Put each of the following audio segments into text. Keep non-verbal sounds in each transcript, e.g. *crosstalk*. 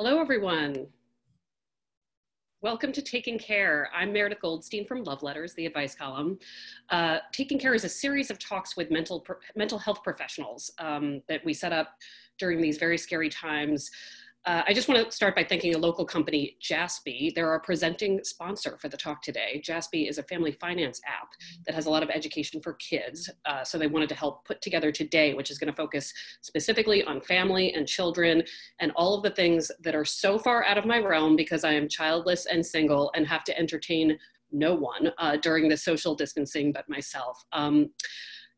Hello, everyone. Welcome to Taking Care. I'm Meredith Goldstein from Love Letters, the advice column. Uh, Taking Care is a series of talks with mental, mental health professionals um, that we set up during these very scary times uh, I just want to start by thanking a local company, Jassby. They're our presenting sponsor for the talk today. Jassby is a family finance app that has a lot of education for kids. Uh, so they wanted to help put together today, which is going to focus specifically on family and children and all of the things that are so far out of my realm because I am childless and single and have to entertain no one uh, during the social distancing but myself. Um,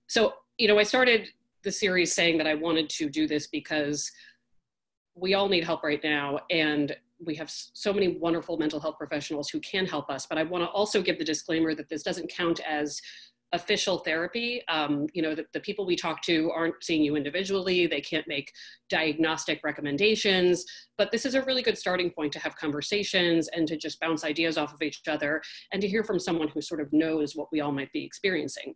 so, you know, I started the series saying that I wanted to do this because we all need help right now and we have so many wonderful mental health professionals who can help us but i want to also give the disclaimer that this doesn't count as official therapy. Um, you know the, the, people we talk to aren't seeing you individually they can't make diagnostic recommendations but this is a really good starting point to have conversations and to just bounce ideas off of each other and to hear from someone who sort of knows what we all might be experiencing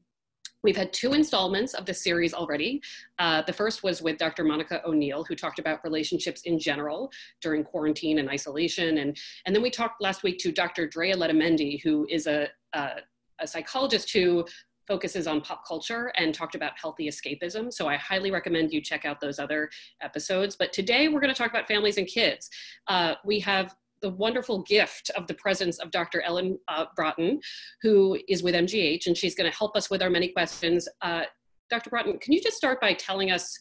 We've had two installments of the series already. Uh, the first was with Dr. Monica O'Neill, who talked about relationships in general during quarantine and isolation. And, and then we talked last week to Dr. Drea Letamendi, who is a, a, a psychologist who focuses on pop culture and talked about healthy escapism. So I highly recommend you check out those other episodes. But today we're going to talk about families and kids. Uh, we have the wonderful gift of the presence of Dr. Ellen uh, Braaten, who is with MGH, and she's going to help us with our many questions. Uh, Dr. Braaten, can you just start by telling us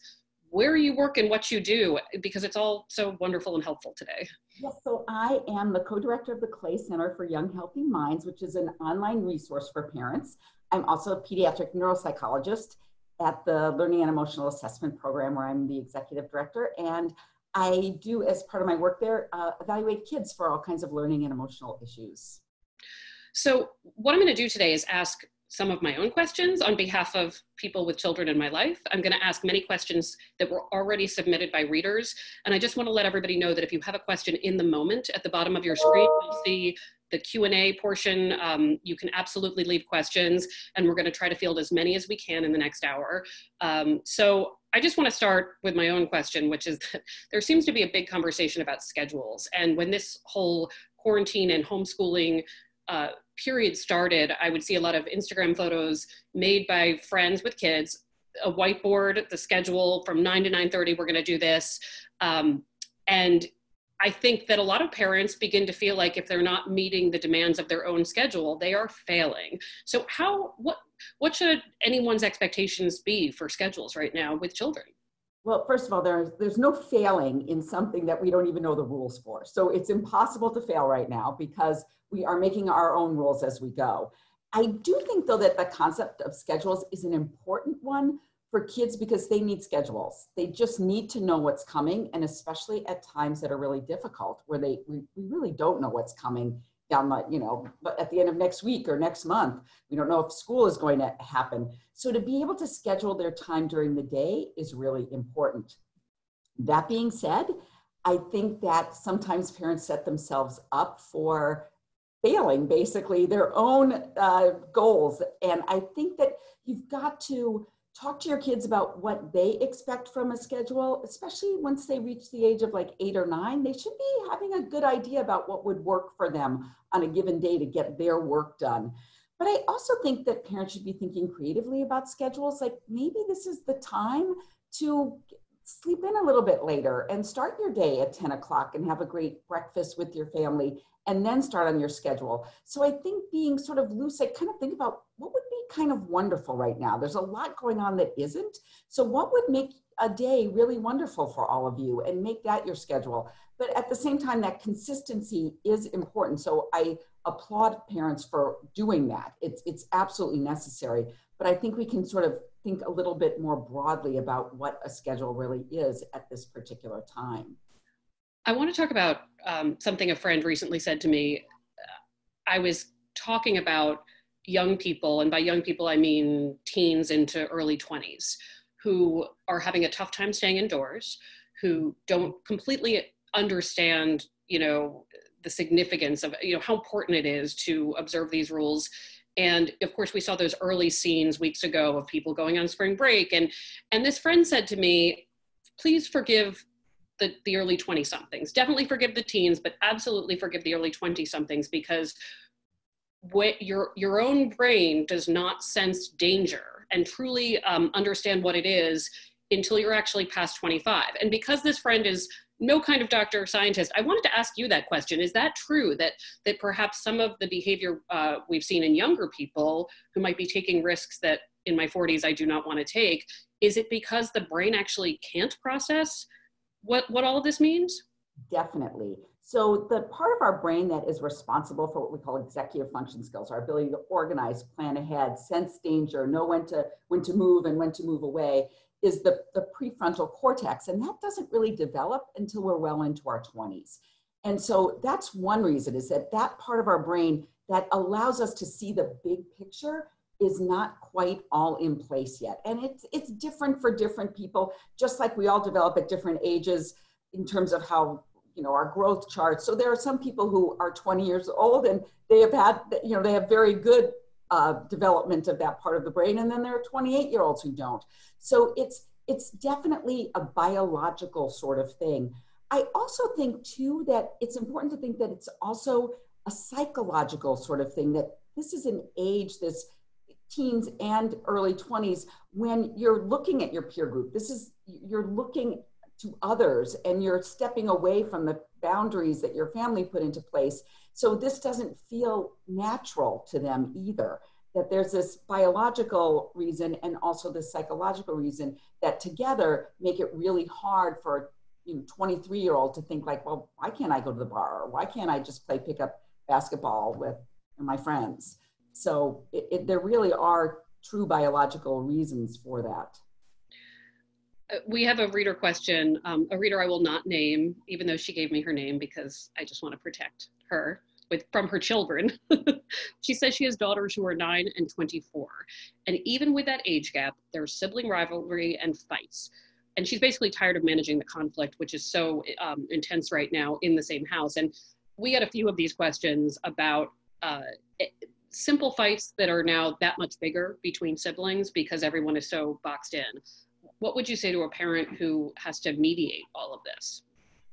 where you work and what you do? Because it's all so wonderful and helpful today. Yes, so I am the co-director of the Clay Center for Young Healthy Minds, which is an online resource for parents. I'm also a pediatric neuropsychologist at the Learning and Emotional Assessment Program, where I'm the executive director. And I do, as part of my work there, uh, evaluate kids for all kinds of learning and emotional issues. So, what I'm going to do today is ask some of my own questions on behalf of people with children in my life. I'm going to ask many questions that were already submitted by readers. And I just want to let everybody know that if you have a question in the moment at the bottom of your screen, you'll see the Q&A portion. Um, you can absolutely leave questions and we're going to try to field as many as we can in the next hour. Um, so I just want to start with my own question, which is that *laughs* there seems to be a big conversation about schedules. And when this whole quarantine and homeschooling uh, period started, I would see a lot of Instagram photos made by friends with kids, a whiteboard, the schedule from 9 to 9.30, we're going to do this. Um, and I think that a lot of parents begin to feel like if they're not meeting the demands of their own schedule, they are failing. So how what what should anyone's expectations be for schedules right now with children? Well, first of all, there's there's no failing in something that we don't even know the rules for. So it's impossible to fail right now because we are making our own rules as we go. I do think though that the concept of schedules is an important one for kids because they need schedules. They just need to know what's coming, and especially at times that are really difficult, where they we, we really don't know what's coming down the you know but at the end of next week or next month we don't know if school is going to happen. So to be able to schedule their time during the day is really important. That being said i think that sometimes parents set themselves up for failing basically their own uh, goals. And i think that you've got to talk to your kids about what they expect from a schedule, especially once they reach the age of like eight or nine. They should be having a good idea about what would work for them on a given day to get their work done. But I also think that parents should be thinking creatively about schedules. Like maybe this is the time to sleep in a little bit later and start your day at 10 o'clock and have a great breakfast with your family and then start on your schedule. So I think being sort of loose, I kind of think about what would be kind of wonderful right now. There's a lot going on that isn't. So what would make a day really wonderful for all of you and make that your schedule. But at the same time, that consistency is important. So I applaud parents for doing that. It's, it's absolutely necessary. But I think we can sort of think a little bit more broadly about what a schedule really is at this particular time. I want to talk about um, something a friend recently said to me. I was talking about young people, and by young people, I mean teens into early 20s, who are having a tough time staying indoors, who don't completely understand, you know, the significance of, you know, how important it is to observe these rules. And of course, we saw those early scenes weeks ago of people going on spring break. And, and this friend said to me, please forgive the, the early 20 somethings. Definitely forgive the teens, but absolutely forgive the early 20 somethings because what your your own brain does not sense danger and truly um, understand what it is until you're actually past 25. And because this friend is no kind of doctor or scientist, I wanted to ask you that question. Is that true that that perhaps some of the behavior uh, we've seen in younger people who might be taking risks that in my 40s I do not want to take, is it because the brain actually can't process what, what all of this means? Definitely. So the part of our brain that is responsible for what we call executive function skills, our ability to organize, plan ahead, sense danger, know when to when to move and when to move away, is the, the prefrontal cortex. And that doesn't really develop until we're well into our 20s. And so that's one reason is that that part of our brain that allows us to see the big picture is not quite all in place yet. And it's, it's different for different people, just like we all develop at different ages in terms of how, you know, our growth charts. So there are some people who are 20 years old and they have had, you know, they have very good uh, development of that part of the brain. And then there are 28 year olds who don't. So it's, it's definitely a biological sort of thing. I also think too that it's important to think that it's also a psychological sort of thing that this is an age, this teens and early 20s when you're looking at your peer group this is you're looking to others and you're stepping away from the boundaries that your family put into place. So this doesn't feel natural to them either that there's this biological reason and also this psychological reason that together make it really hard for you know 23 year old to think like well why can't i go to the bar? Or why can't i just play pickup basketball with my friends so it, it, there really are true biological reasons for that. Uh, we have a reader question, um, a reader I will not name, even though she gave me her name because I just want to protect her with from her children. *laughs* she says she has daughters who are nine and 24. And even with that age gap, there's sibling rivalry and fights. And she's basically tired of managing the conflict, which is so um, intense right now in the same house. And we had a few of these questions about uh, simple fights that are now that much bigger between siblings because everyone is so boxed in. What would you say to a parent who has to mediate all of this?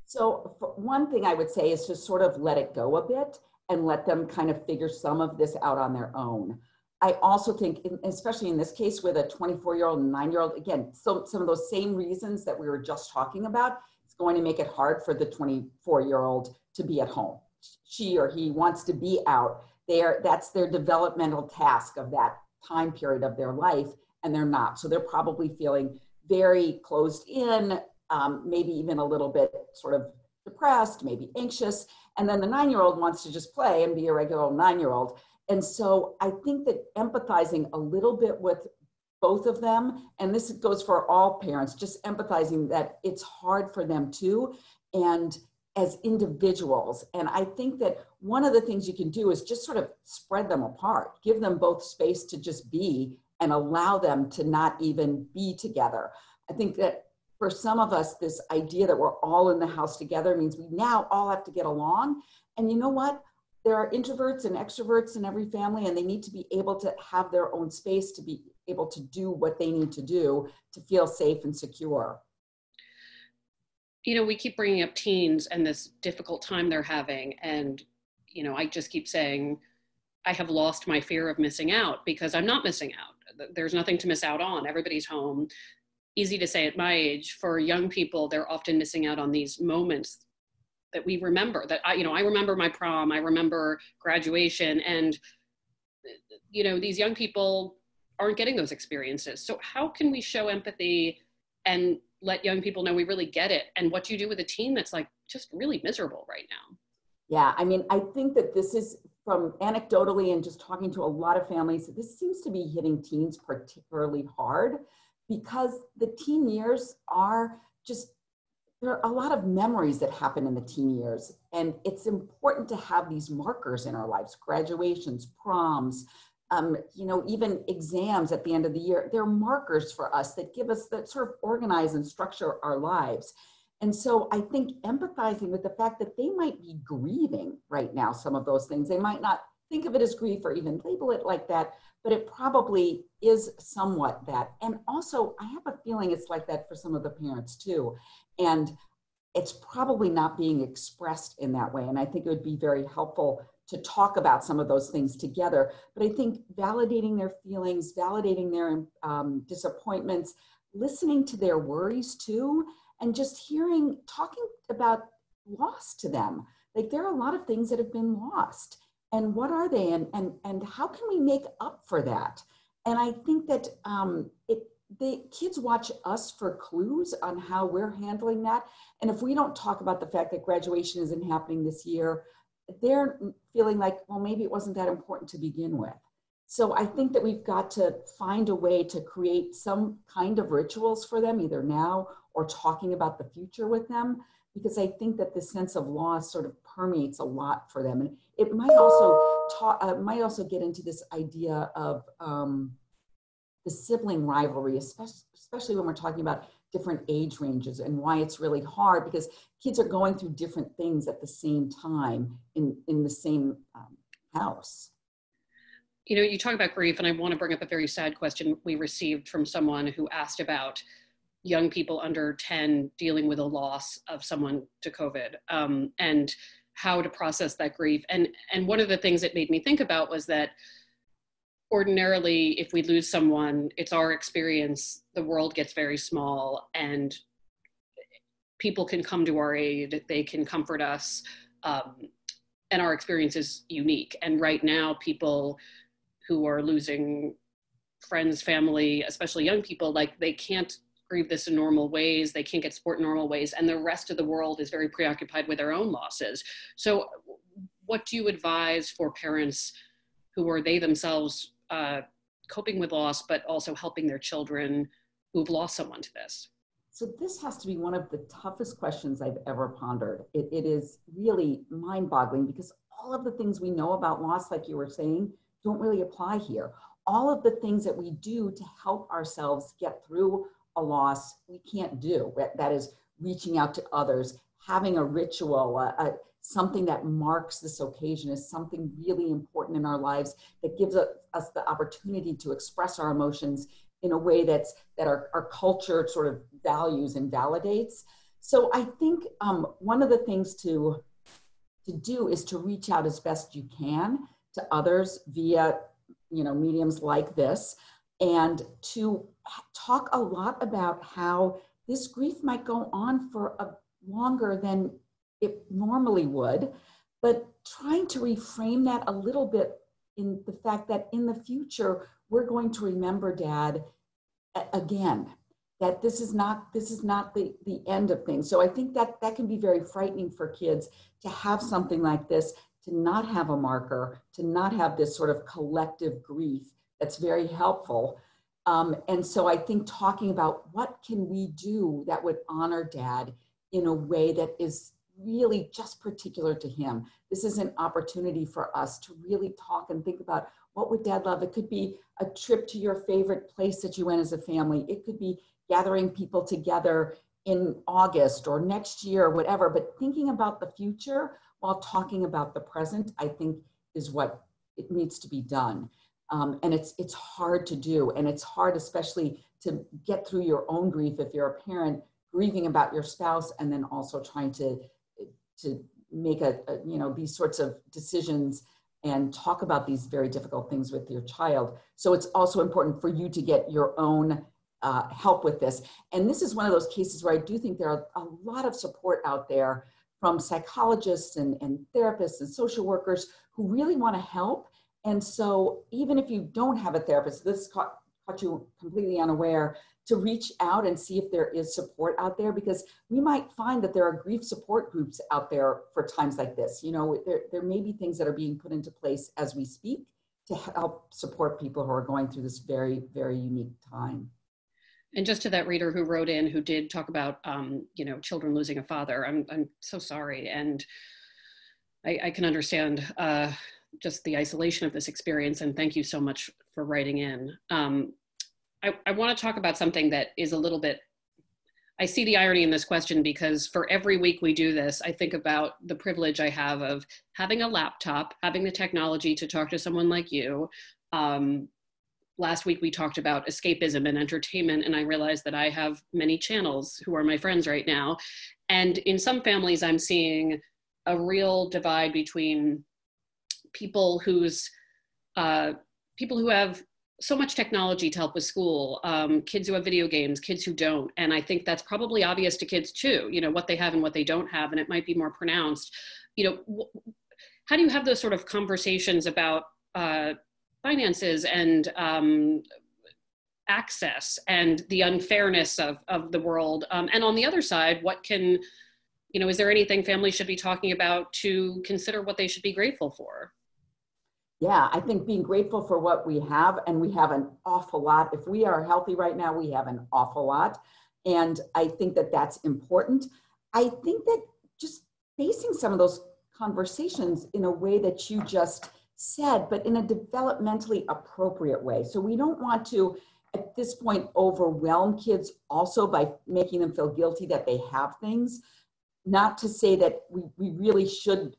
So, one thing I would say is to sort of let it go a bit and let them kind of figure some of this out on their own. I also think, especially in this case with a 24 year old and nine year old, again, so some of those same reasons that we were just talking about, it's going to make it hard for the 24 year old to be at home. She or he wants to be out their that's their developmental task of that time period of their life and they're not. So they're probably feeling very closed in um, maybe even a little bit sort of depressed maybe anxious. And then the nine year old wants to just play and be a regular nine year old and so i think that empathizing a little bit with both of them and this goes for all parents just empathizing that it's hard for them too. And as individuals. And I think that one of the things you can do is just sort of spread them apart, give them both space to just be and allow them to not even be together. I think that for some of us, this idea that we're all in the house together means we now all have to get along. And you know what? There are introverts and extroverts in every family, and they need to be able to have their own space to be able to do what they need to do to feel safe and secure you know, we keep bringing up teens and this difficult time they're having. And, you know, I just keep saying, I have lost my fear of missing out because I'm not missing out. There's nothing to miss out on. Everybody's home. Easy to say at my age. For young people, they're often missing out on these moments that we remember. That I, you know, I remember my prom. I remember graduation, and you know, these young people aren't getting those experiences. So how can we show empathy and let young people know we really get it and what do you do with a team that's like just really miserable right now. Yeah i mean i think that this is from anecdotally and just talking to a lot of families this seems to be hitting teens particularly hard because the teen years are just there are a lot of memories that happen in the teen years. And it's important to have these markers in our lives graduations proms um, you know, even exams at the end of the year, they're markers for us that give us that sort of organize and structure our lives. And so I think empathizing with the fact that they might be grieving right now, some of those things, they might not think of it as grief or even label it like that, but it probably is somewhat that. And also, I have a feeling it's like that for some of the parents too. And it's probably not being expressed in that way. And I think it would be very helpful to talk about some of those things together. But I think validating their feelings, validating their um, disappointments, listening to their worries too, and just hearing, talking about loss to them. Like there are a lot of things that have been lost. And what are they? And, and, and how can we make up for that? And I think that um, it, the kids watch us for clues on how we're handling that. And if we don't talk about the fact that graduation isn't happening this year, they're feeling like, well, maybe it wasn't that important to begin with. So I think that we've got to find a way to create some kind of rituals for them, either now or talking about the future with them, because I think that the sense of loss sort of permeates a lot for them. And it might also talk, uh, might also get into this idea of um, the sibling rivalry, especially, especially when we're talking about different age ranges and why it's really hard because kids are going through different things at the same time in, in the same um, house. You know, you talk about grief, and I want to bring up a very sad question we received from someone who asked about young people under 10 dealing with a loss of someone to COVID um, and how to process that grief. And, and one of the things it made me think about was that ordinarily if we lose someone it's our experience the world gets very small and people can come to our aid they can comfort us um, and our experience is unique. And right now people who are losing friends family especially young people like they can't grieve this in normal ways they can't get support in normal ways and the rest of the world is very preoccupied with their own losses. So what do you advise for parents who are they themselves uh, coping with loss, but also helping their children who've lost someone to this? So, this has to be one of the toughest questions I've ever pondered. it, it is really mind boggling because all of the things we know about loss, like you were saying, don't really apply here. All of the things that we do to help ourselves get through a loss, we can't do. That is reaching out to others, having a ritual, a, a something that marks this occasion is something really important in our lives that gives us the opportunity to express our emotions in a way that's that our, our culture sort of values and validates. So i think um, one of the things to to do is to reach out as best you can to others via you know mediums like this and to talk a lot about how this grief might go on for a longer than it normally would, but trying to reframe that a little bit in the fact that in the future, we're going to remember dad again that this is not this is not the the end of things. So i think that that can be very frightening for kids to have something like this to not have a marker to not have this sort of collective grief that's very helpful. Um, and so i think talking about what can we do that would honor dad in a way that is really just particular to him. This is an opportunity for us to really talk and think about what would dad love? It could be a trip to your favorite place that you went as a family. It could be gathering people together in August or next year or whatever. But thinking about the future while talking about the present, I think is what it needs to be done. Um, and it's it's hard to do, and it's hard, especially to get through your own grief if you're a parent grieving about your spouse, and then also trying to to make a, a, you know these sorts of decisions and talk about these very difficult things with your child. So it's also important for you to get your own uh, help with this. And this is one of those cases where i do think there are a lot of support out there from psychologists and, and therapists and social workers who really want to help. And so even if you don't have a therapist this caught, caught you completely unaware to reach out and see if there is support out there because we might find that there are grief support groups out there for times like this. You know, there, there may be things that are being put into place as we speak to help support people who are going through this very, very unique time. And just to that reader who wrote in, who did talk about, um, you know, children losing a father, I'm, I'm so sorry. And I, I can understand uh, just the isolation of this experience. And thank you so much for writing in. Um, I, I want to talk about something that is a little bit I see the irony in this question because for every week we do this, I think about the privilege I have of having a laptop, having the technology to talk to someone like you, um, last week we talked about escapism and entertainment, and I realized that I have many channels who are my friends right now. And in some families, I'm seeing a real divide between people whose uh, people who have so much technology to help with school um, kids who have video games kids who don't. And i think that's probably obvious to kids too you know what they have and what they don't have and it might be more pronounced. You know how do you have those sort of conversations about uh, finances and um, access and the unfairness of, of the world? Um, and on the other side what can you know is there anything families should be talking about to consider what they should be grateful for yeah, I think being grateful for what we have, and we have an awful lot. If we are healthy right now, we have an awful lot. And I think that that's important. I think that just facing some of those conversations in a way that you just said, but in a developmentally appropriate way. So we don't want to, at this point, overwhelm kids also by making them feel guilty that they have things. Not to say that we, we really should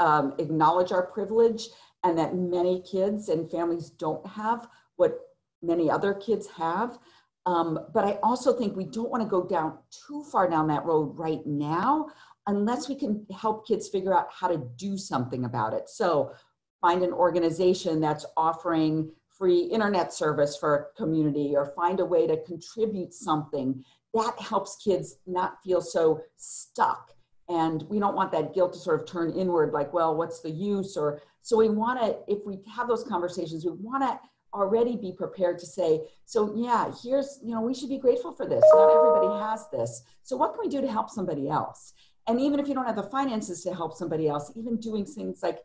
um, acknowledge our privilege and that many kids and families don't have what many other kids have. Um, but I also think we don't want to go down too far down that road right now unless we can help kids figure out how to do something about it. So find an organization that's offering free internet service for a community or find a way to contribute something that helps kids not feel so stuck and we don't want that guilt to sort of turn inward like well what's the use or so we want to if we have those conversations we want to already be prepared to say so yeah here's you know we should be grateful for this. Not everybody has this. So what can we do to help somebody else? And even if you don't have the finances to help somebody else even doing things like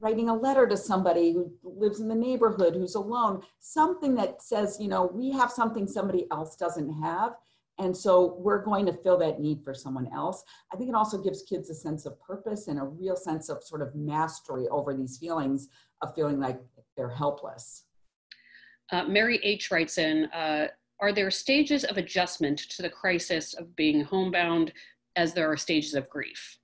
writing a letter to somebody who lives in the neighborhood who's alone something that says you know we have something somebody else doesn't have and so we're going to fill that need for someone else. I think it also gives kids a sense of purpose and a real sense of sort of mastery over these feelings of feeling like they're helpless. Uh, Mary H. writes in uh, Are there stages of adjustment to the crisis of being homebound as there are stages of grief?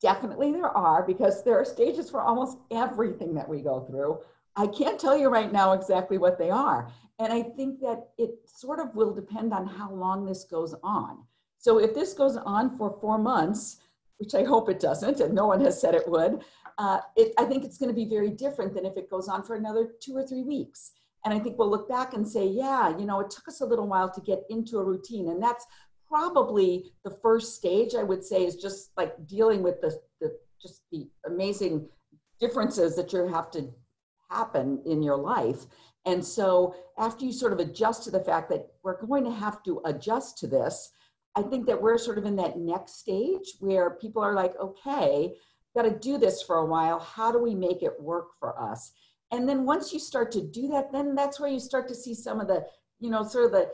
Definitely there are, because there are stages for almost everything that we go through. I can't tell you right now exactly what they are. And I think that it sort of will depend on how long this goes on. So if this goes on for four months, which I hope it doesn't, and no one has said it would, uh, it, I think it's going to be very different than if it goes on for another two or three weeks. And I think we'll look back and say, yeah, you know, it took us a little while to get into a routine. And that's probably the first stage, I would say, is just like dealing with the, the just the amazing differences that you have to happen in your life. And so after you sort of adjust to the fact that we're going to have to adjust to this, I think that we're sort of in that next stage where people are like, okay, got to do this for a while. How do we make it work for us? And then once you start to do that, then that's where you start to see some of the, you know, sort of the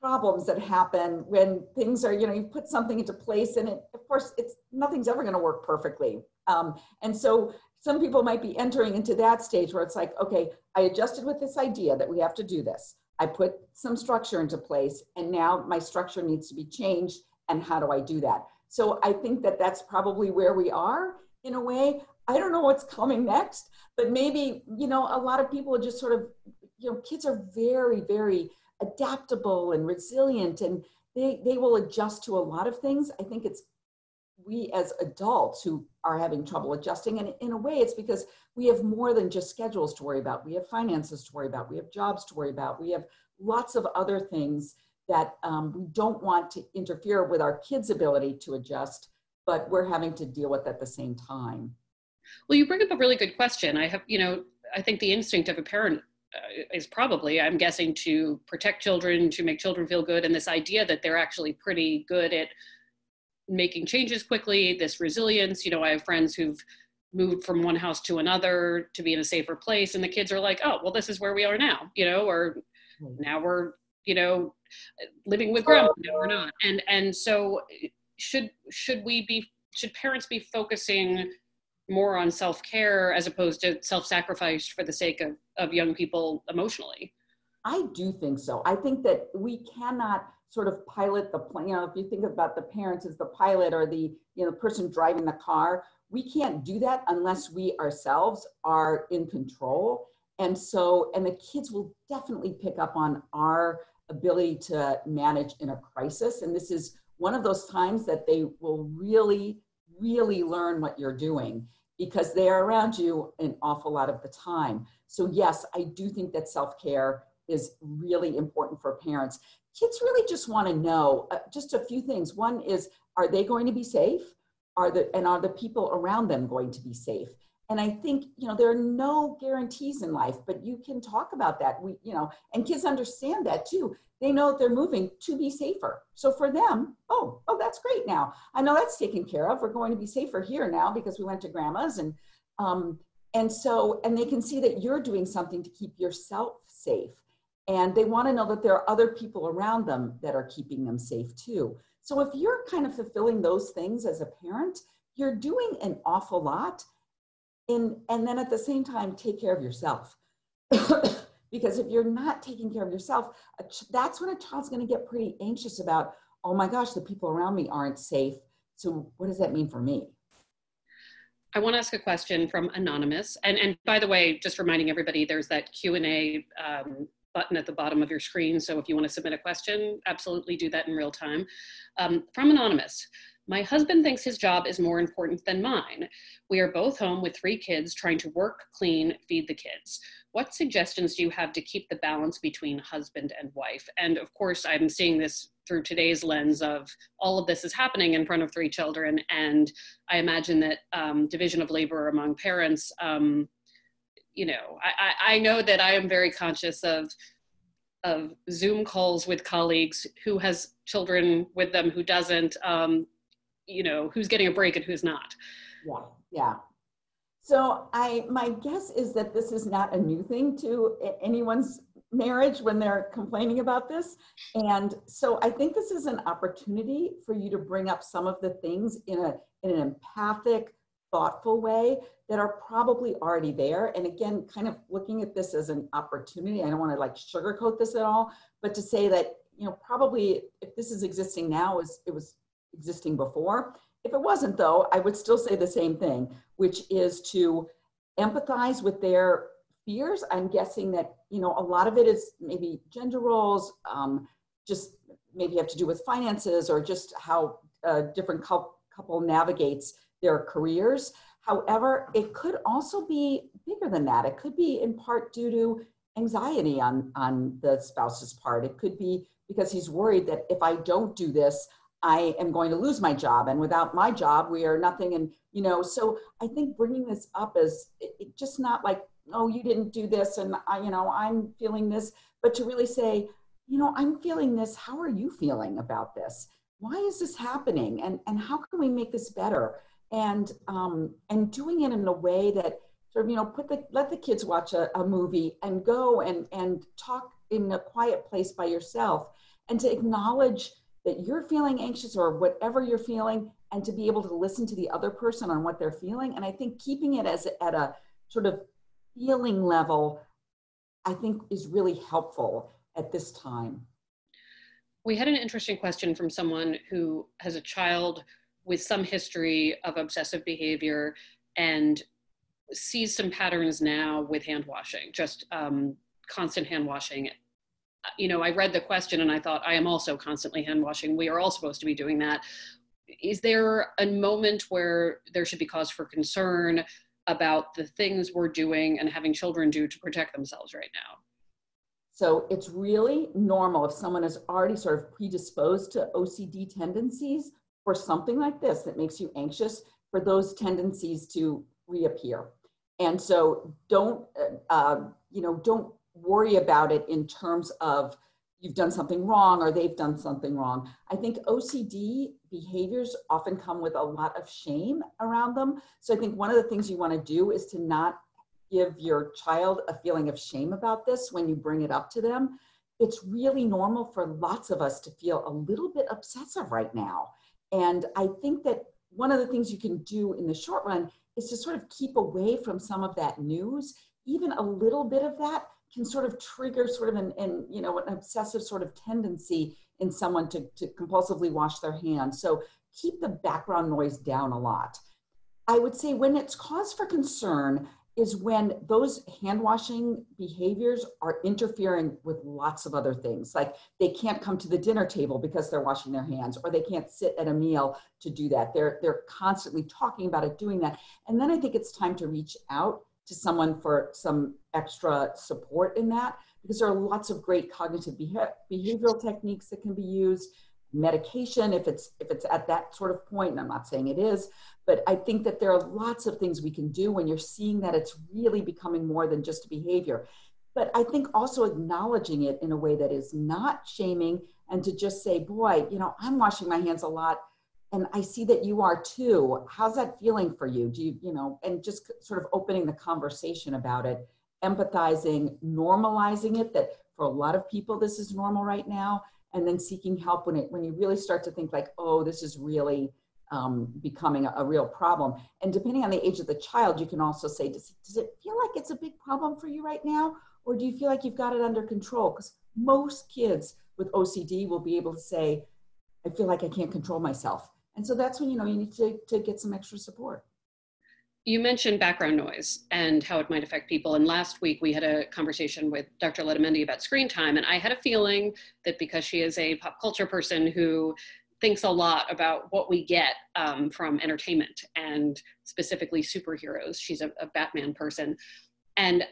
problems that happen when things are, you know, you put something into place and it, of course, it's nothing's ever going to work perfectly. Um, and so some people might be entering into that stage where it's like, okay, I adjusted with this idea that we have to do this. I put some structure into place and now my structure needs to be changed. And how do I do that? So I think that that's probably where we are in a way. I don't know what's coming next, but maybe, you know, a lot of people are just sort of, you know, kids are very, very adaptable and resilient and they, they will adjust to a lot of things. I think it's we as adults who are having trouble adjusting. And in a way, it's because we have more than just schedules to worry about. We have finances to worry about. We have jobs to worry about. We have lots of other things that um, we don't want to interfere with our kids' ability to adjust, but we're having to deal with at the same time. Well, you bring up a really good question. I have, you know, I think the instinct of a parent uh, is probably, I'm guessing, to protect children, to make children feel good, and this idea that they're actually pretty good at making changes quickly, this resilience. You know, I have friends who've moved from one house to another to be in a safer place, and the kids are like, oh, well, this is where we are now, you know, or hmm. now we're, you know, living with grandma, now we're not. And and so should should we be should parents be focusing more on self-care as opposed to self-sacrifice for the sake of, of young people emotionally? I do think so. I think that we cannot sort of pilot the plane. You know, if you think about the parents as the pilot or the you know person driving the car, we can't do that unless we ourselves are in control. And so, and the kids will definitely pick up on our ability to manage in a crisis. And this is one of those times that they will really, really learn what you're doing because they are around you an awful lot of the time. So, yes, I do think that self care is really important for parents. Kids really just want to know uh, just a few things. One is, are they going to be safe? Are the and are the people around them going to be safe? And I think you know there are no guarantees in life, but you can talk about that. We you know, and kids understand that too. They know they're moving to be safer. So for them, oh, oh, that's great. Now I know that's taken care of. We're going to be safer here now because we went to grandma's and um, and so and they can see that you're doing something to keep yourself safe and they want to know that there are other people around them that are keeping them safe too. So if you're kind of fulfilling those things as a parent you're doing an awful lot in and then at the same time take care of yourself. *coughs* Because if you're not taking care of yourself that's when a child's going to get pretty anxious about oh my gosh the people around me aren't safe. So what does that mean for me? I want to ask a question from anonymous, and and by the way, just reminding everybody, there's that Q and A um, button at the bottom of your screen. So if you want to submit a question, absolutely do that in real time. Um, from anonymous, my husband thinks his job is more important than mine. We are both home with three kids, trying to work, clean, feed the kids. What suggestions do you have to keep the balance between husband and wife? And of course, I'm seeing this through today's lens of all of this is happening in front of three children. And I imagine that um, division of labor among parents, um, you know, I, I know that I am very conscious of of Zoom calls with colleagues who has children with them, who doesn't, um, you know, who's getting a break and who's not. Yeah, yeah. So I, my guess is that this is not a new thing to anyone's marriage when they're complaining about this. And so I think this is an opportunity for you to bring up some of the things in, a, in an empathic, thoughtful way that are probably already there. And again, kind of looking at this as an opportunity. I don't want to like sugarcoat this at all, but to say that, you know, probably if this is existing now, is it was existing before. If it wasn't though, I would still say the same thing, which is to empathize with their fears. I'm guessing that, you know, a lot of it is maybe gender roles, um, just maybe have to do with finances or just how a different couple navigates their careers. However, it could also be bigger than that. It could be in part due to anxiety on, on the spouse's part. It could be because he's worried that if I don't do this, I am going to lose my job. And without my job, we are nothing. And, you know, so I think bringing this up is it, it just not like oh, you didn't do this and I, you know, I'm feeling this, but to really say, you know, I'm feeling this. How are you feeling about this? Why is this happening? And, and how can we make this better? And, um, and doing it in a way that sort of, you know, put the, let the kids watch a, a movie and go and, and talk in a quiet place by yourself and to acknowledge that you're feeling anxious or whatever you're feeling and to be able to listen to the other person on what they're feeling. And I think keeping it as at a sort of feeling level, I think is really helpful at this time. We had an interesting question from someone who has a child with some history of obsessive behavior and sees some patterns now with hand washing, just um, constant hand washing. You know, I read the question and I thought, I am also constantly hand washing. We are all supposed to be doing that. Is there a moment where there should be cause for concern? about the things we're doing and having children do to protect themselves right now. So it's really normal if someone is already sort of predisposed to OCD tendencies for something like this that makes you anxious for those tendencies to reappear. And so don't, uh, you know, don't worry about it in terms of you've done something wrong or they've done something wrong. I think OCD behaviors often come with a lot of shame around them. So I think one of the things you want to do is to not give your child a feeling of shame about this when you bring it up to them. It's really normal for lots of us to feel a little bit obsessive right now. And I think that one of the things you can do in the short run is to sort of keep away from some of that news, even a little bit of that can sort of trigger sort of an, an you know an obsessive sort of tendency in someone to, to compulsively wash their hands. So keep the background noise down a lot. I would say when it's cause for concern, is when those hand washing behaviors are interfering with lots of other things. Like they can't come to the dinner table because they're washing their hands, or they can't sit at a meal to do that. They're, they're constantly talking about it, doing that. And then I think it's time to reach out to someone for some extra support in that because there are lots of great cognitive behavioral techniques that can be used medication if it's if it's at that sort of point and i'm not saying it is but i think that there are lots of things we can do when you're seeing that it's really becoming more than just a behavior. But i think also acknowledging it in a way that is not shaming and to just say boy you know i'm washing my hands a lot and i see that you are too. How's that feeling for you? Do you you know and just sort of opening the conversation about it empathizing normalizing it that for a lot of people this is normal right now and then seeking help when it when you really start to think like oh this is really um, becoming a, a, real problem. And depending on the age of the child you can also say does, does it feel like it's a big problem for you right now? Or do you feel like you've got it under control? Because most kids with ocd will be able to say i feel like i can't control myself. And so that's when you know you need to, to get some extra support you mentioned background noise and how it might affect people. And last week we had a conversation with Dr. Letamendi about screen time. And I had a feeling that because she is a pop culture person who thinks a lot about what we get um, from entertainment and specifically superheroes, she's a, a Batman person. And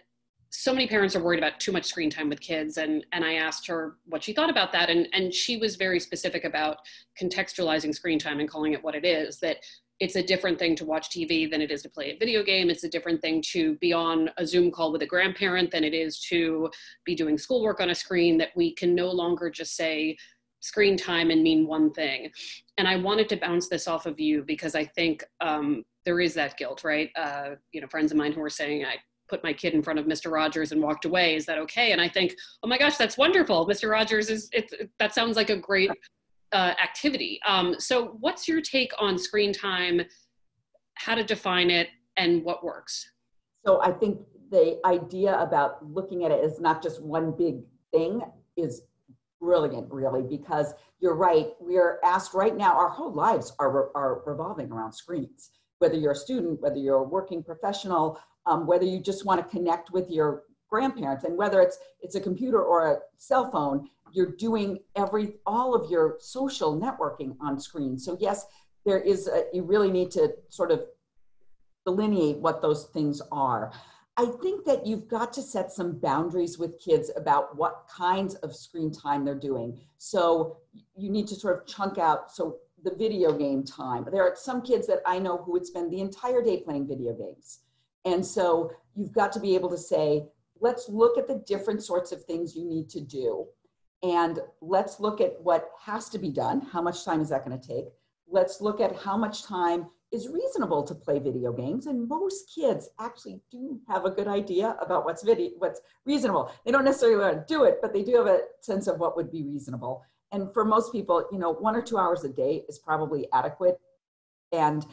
so many parents are worried about too much screen time with kids and and I asked her what she thought about that and and she was very specific about contextualizing screen time and calling it what it is that it's a different thing to watch TV than it is to play a video game. It's a different thing to be on a Zoom call with a grandparent than it is to be doing schoolwork on a screen, that we can no longer just say screen time and mean one thing. And I wanted to bounce this off of you because I think um, there is that guilt, right? Uh, you know, friends of mine who are saying, I put my kid in front of Mr. Rogers and walked away. Is that okay? And I think, oh my gosh, that's wonderful. Mr. Rogers is, it, that sounds like a great uh, activity. Um, so, what's your take on screen time, how to define it, and what works? So, I think the idea about looking at it as not just one big thing is brilliant, really, because you're right. We're asked right now, our whole lives are, are revolving around screens. Whether you're a student, whether you're a working professional, um, whether you just want to connect with your grandparents, and whether it's it's a computer or a cell phone, you're doing every all of your social networking on screen. So yes, there is a, you really need to sort of delineate what those things are. I think that you've got to set some boundaries with kids about what kinds of screen time they're doing. So you need to sort of chunk out so the video game time. There are some kids that I know who would spend the entire day playing video games. And so you've got to be able to say, let's look at the different sorts of things you need to do and let's look at what has to be done. How much time is that going to take? Let's look at how much time is reasonable to play video games. And most kids actually do have a good idea about what's video, what's reasonable. They don't necessarily want to do it, but they do have a sense of what would be reasonable. And for most people, you know, one or two hours a day is probably adequate. And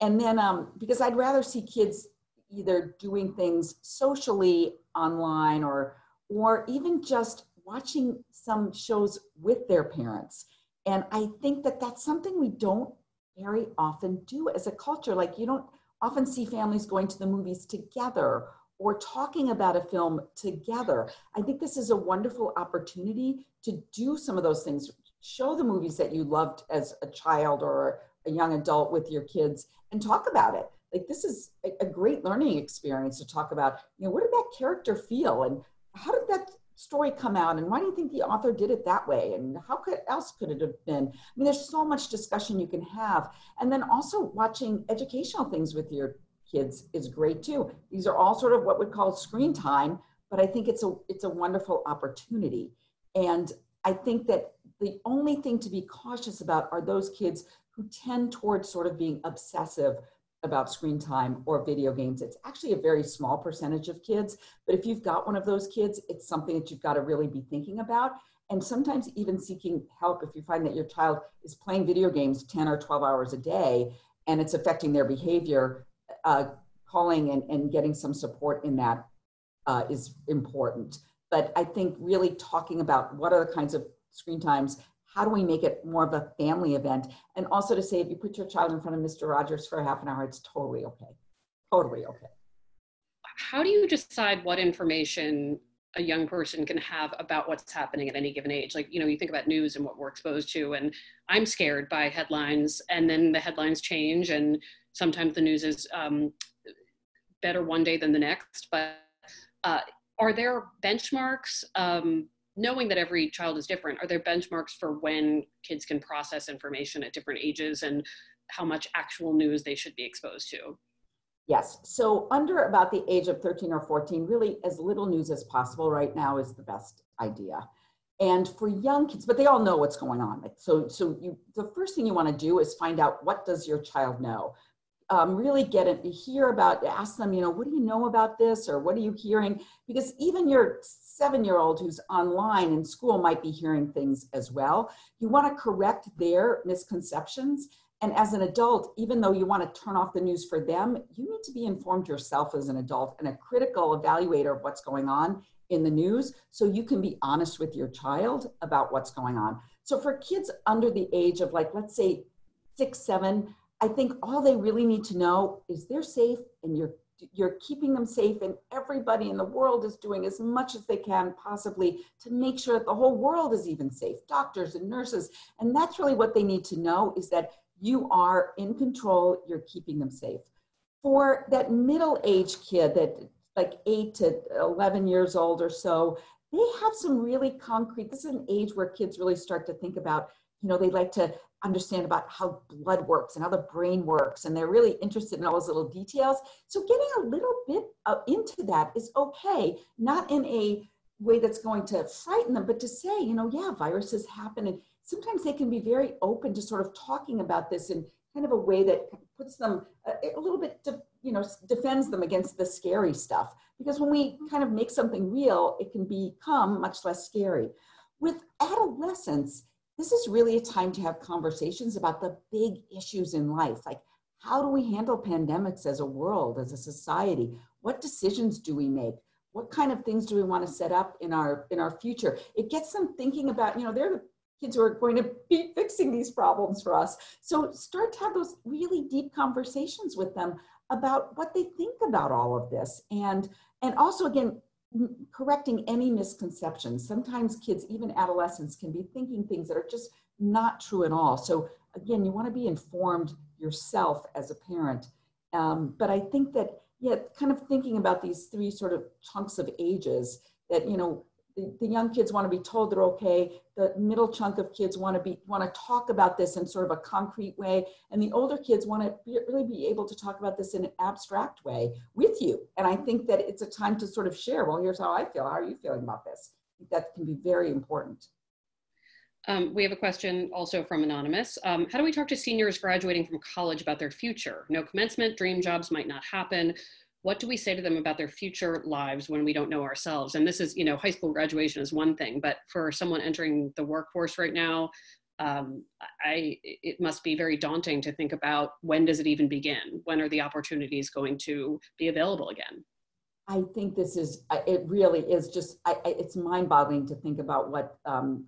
and then um, because I'd rather see kids either doing things socially online or or even just watching some shows with their parents. And I think that that's something we don't very often do as a culture. Like, you don't often see families going to the movies together or talking about a film together. I think this is a wonderful opportunity to do some of those things. Show the movies that you loved as a child or a young adult with your kids and talk about it. Like this is a, great learning experience to talk about, you know, what did that character feel and how did that story come out and why do you think the author did it that way? And how could, else could it have been? I mean there's so much discussion you can have. And then also watching educational things with your kids is great too. These are all sort of what we call screen time but i think it's a it's a wonderful opportunity. And i think that the only thing to be cautious about are those kids who tend towards sort of being obsessive about screen time or video games. It's actually a very small percentage of kids, but if you've got one of those kids, it's something that you've got to really be thinking about. And sometimes even seeking help if you find that your child is playing video games 10 or 12 hours a day and it's affecting their behavior, uh, calling and, and getting some support in that uh, is important. But I think really talking about what are the kinds of screen times how do we make it more of a family event? And also to say, if you put your child in front of Mr. Rogers for half an hour, it's totally okay. Totally okay. how do you decide what information a young person can have about what's happening at any given age like you know you think about news and what we're exposed to and i'm scared by headlines and then the headlines change and sometimes the news is um, better one day than the next but uh, are there benchmarks um, knowing that every child is different are there benchmarks for when kids can process information at different ages and how much actual news they should be exposed to Yes. So under about the age of 13 or 14, really as little news as possible right now is the best idea. And for young kids, but they all know what's going on. So, so you, the first thing you want to do is find out what does your child know. Um, really get it, hear about, ask them, you know, what do you know about this, or what are you hearing? Because even your seven-year-old who's online in school might be hearing things as well. You want to correct their misconceptions and as an adult, even though you want to turn off the news for them, you need to be informed yourself as an adult and a critical evaluator of what's going on in the news so you can be honest with your child about what's going on. So for kids under the age of like, let's say six, seven, I think all they really need to know is they're safe and you're you're keeping them safe and everybody in the world is doing as much as they can possibly to make sure that the whole world is even safe doctors and nurses and that's really what they need to know is that you are in control, you're keeping them safe. For that middle aged kid that like eight to 11 years old or so, they have some really concrete, this is an age where kids really start to think about, you know, they like to understand about how blood works and how the brain works, and they're really interested in all those little details. So getting a little bit uh, into that is okay, not in a way that's going to frighten them, but to say, you know, yeah, viruses happen and sometimes they can be very open to sort of talking about this in kind of a way that puts them a, a little bit, to, you know, defends them against the scary stuff. Because when we kind of make something real, it can become much less scary. With adolescents, this is really a time to have conversations about the big issues in life. Like, how do we handle pandemics as a world, as a society? What decisions do we make? What kind of things do we want to set up in our in our future? It gets them thinking about, you know, they're the kids who are going to be *laughs* fixing these problems for us. So start to have those really deep conversations with them about what they think about all of this. And, and also again, correcting any misconceptions. Sometimes kids, even adolescents, can be thinking things that are just not true at all. So again, you want to be informed yourself as a parent. Um, but I think that, yeah, kind of thinking about these three sort of chunks of ages that, you know, the, young kids want to be told they're okay. The middle chunk of kids want to be want to talk about this in sort of a concrete way, and the older kids want to be, really be able to talk about this in an abstract way with you. And I think that it's a time to sort of share. Well, here's how I feel. How are you feeling about this? that can be very important. Um, we have a question also from Anonymous. Um, how do we talk to seniors graduating from college about their future? No commencement, dream jobs might not happen what do we say to them about their future lives when we don't know ourselves? And this is you know high school graduation is one thing but for someone entering the workforce right now um, i it must be very daunting to think about when does it even begin? When are the opportunities going to be available again? I think this is it really is just I, it's mind-boggling to think about what um,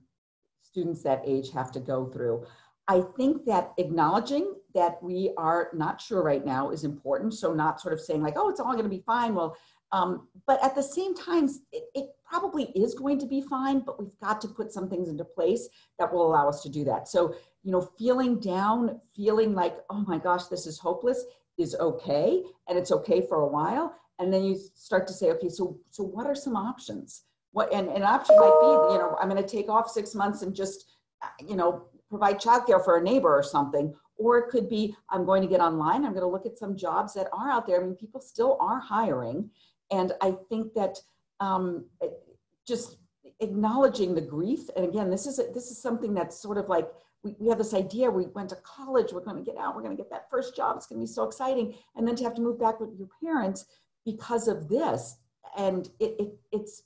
students that age have to go through I think that acknowledging that we are not sure right now is important. So not sort of saying like, oh, it's all going to be fine. Well, um, but at the same time, it, it, probably is going to be fine, but we've got to put some things into place that will allow us to do that. So, you know, feeling down, feeling like, oh my gosh, this is hopeless is okay. And it's okay for a while. And then you start to say, okay, so, so what are some options? What, and an option might be, you know, I'm going to take off six months and just, you know, provide childcare for a neighbor or something. Or it could be, I'm going to get online, I'm going to look at some jobs that are out there. I mean, people still are hiring. And I think that um, just acknowledging the grief, and again, this is, a, this is something that's sort of like, we, we have this idea, we went to college, we're going to get out, we're going to get that first job, it's going to be so exciting. And then to have to move back with your parents because of this. And it, it, it's,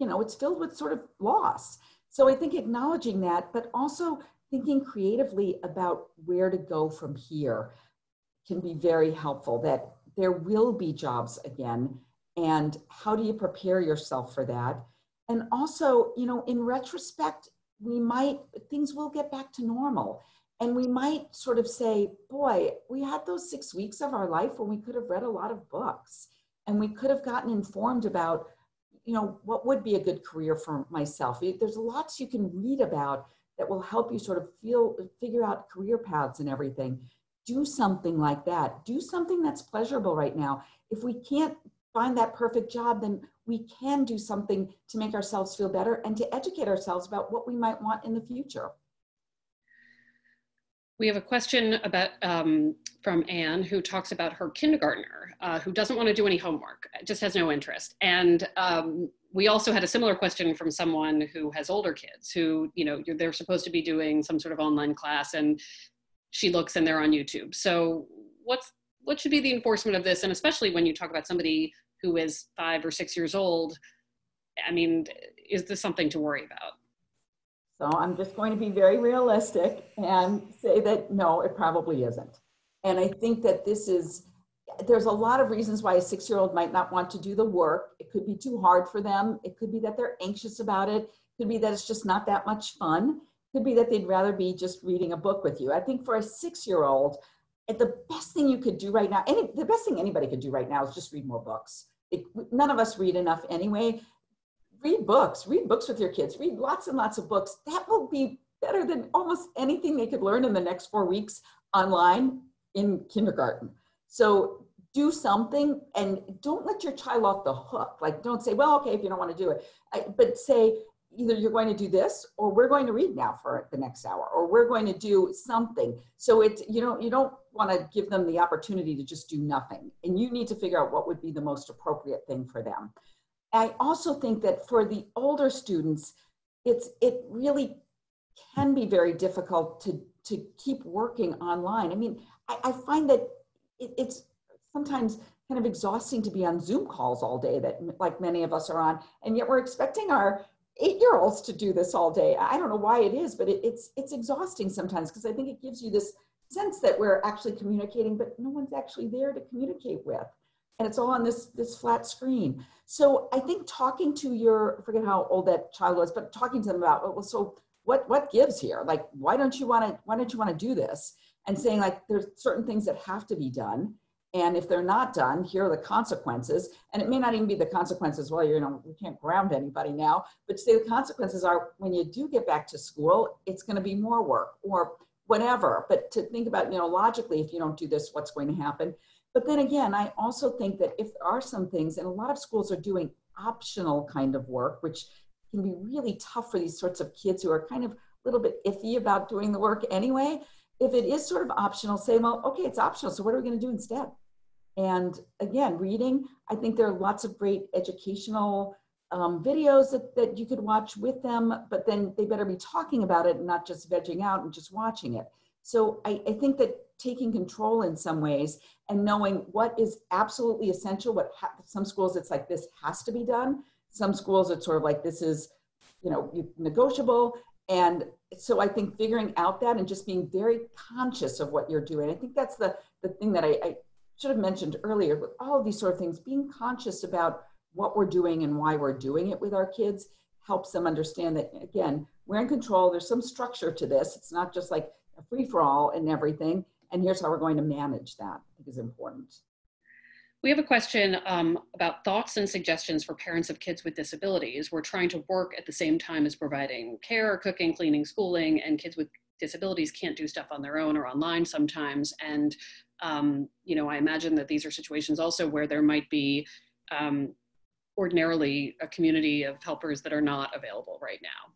you know, it's filled with sort of loss. So I think acknowledging that, but also thinking creatively about where to go from here can be very helpful that there will be jobs again and how do you prepare yourself for that? And also you know in retrospect we might things will get back to normal. And we might sort of say boy we had those six weeks of our life when we could have read a lot of books and we could have gotten informed about you know what would be a good career for myself. There's lots you can read about that will help you sort of feel figure out career paths and everything. Do something like that. Do something that's pleasurable right now. If we can't find that perfect job then we can do something to make ourselves feel better and to educate ourselves about what we might want in the future. We have a question about um, from Anne who talks about her kindergartner uh, who doesn't want to do any homework, just has no interest. And um, we also had a similar question from someone who has older kids who, you know, they're supposed to be doing some sort of online class and she looks and they're on YouTube. So what's what should be the enforcement of this? And especially when you talk about somebody who is five or six years old, I mean, is this something to worry about? So I'm just going to be very realistic and say that no, it probably isn't. And I think that this is, there's a lot of reasons why a six year old might not want to do the work. It could be too hard for them. It could be that they're anxious about it. It could be that it's just not that much fun. It could be that they'd rather be just reading a book with you. I think for a six year old, the best thing you could do right now, any, the best thing anybody could do right now is just read more books. It, none of us read enough anyway read books, read books with your kids, read lots and lots of books. That will be better than almost anything they could learn in the next four weeks online in kindergarten. So do something and don't let your child off the hook. Like, don't say, well, okay, if you don't want to do it, I, but say, either you're going to do this or we're going to read now for the next hour or we're going to do something so it's you know you don't want to give them the opportunity to just do nothing and you need to figure out what would be the most appropriate thing for them I also think that for the older students, it's it really can be very difficult to to keep working online. I mean, I, I find that it, it's sometimes kind of exhausting to be on Zoom calls all day that like many of us are on, and yet we're expecting our eight-year-olds to do this all day. I don't know why it is, but it, it's it's exhausting sometimes because I think it gives you this sense that we're actually communicating, but no one's actually there to communicate with and it's all on this this flat screen. So I think talking to your I forget how old that child was, but talking to them about well, so what what gives here? Like why don't you want to why don't you want to do this? And saying like there's certain things that have to be done. And if they're not done, here are the consequences. And it may not even be the consequences, well, you know, we can't ground anybody now, but say the consequences are when you do get back to school, it's going to be more work or whatever. But to think about, you know, logically, if you don't do this, what's going to happen? But then again, I also think that if there are some things, and a lot of schools are doing optional kind of work, which can be really tough for these sorts of kids who are kind of a little bit iffy about doing the work anyway. If it is sort of optional, say, well, okay, it's optional, so what are we going to do instead? And again, reading, I think there are lots of great educational um, videos that, that you could watch with them, but then they better be talking about it and not just vegging out and just watching it. So I, I think that taking control in some ways and knowing what is absolutely essential, what ha- some schools it's like this has to be done. Some schools it's sort of like this is, you know, negotiable. And so I think figuring out that and just being very conscious of what you're doing. I think that's the, the thing that I, I should have mentioned earlier with all of these sort of things, being conscious about what we're doing and why we're doing it with our kids helps them understand that again, we're in control. There's some structure to this. It's not just like a free for all and everything. And here's how we're going to manage that, I think is important. We have a question um, about thoughts and suggestions for parents of kids with disabilities. We're trying to work at the same time as providing care, cooking, cleaning, schooling, and kids with disabilities can't do stuff on their own or online sometimes. And, um, you know, I imagine that these are situations also where there might be um, ordinarily a community of helpers that are not available right now.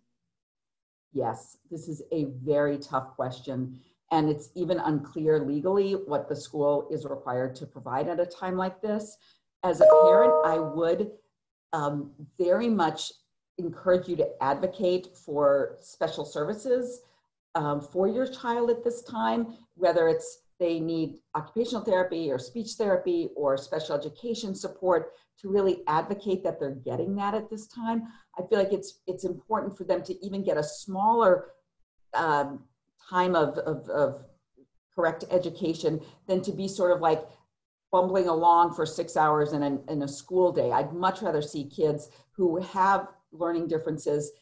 Yes, this is a very tough question. And it's even unclear legally what the school is required to provide at a time like this. As a parent, I would um, very much encourage you to advocate for special services um, for your child at this time, whether it's they need occupational therapy or speech therapy or special education support to really advocate that they're getting that at this time. I feel like it's it's important for them to even get a smaller um, time of, of, of correct education than to be sort of like bumbling along for six hours in a, in a school day. I'd much rather see kids who have learning differences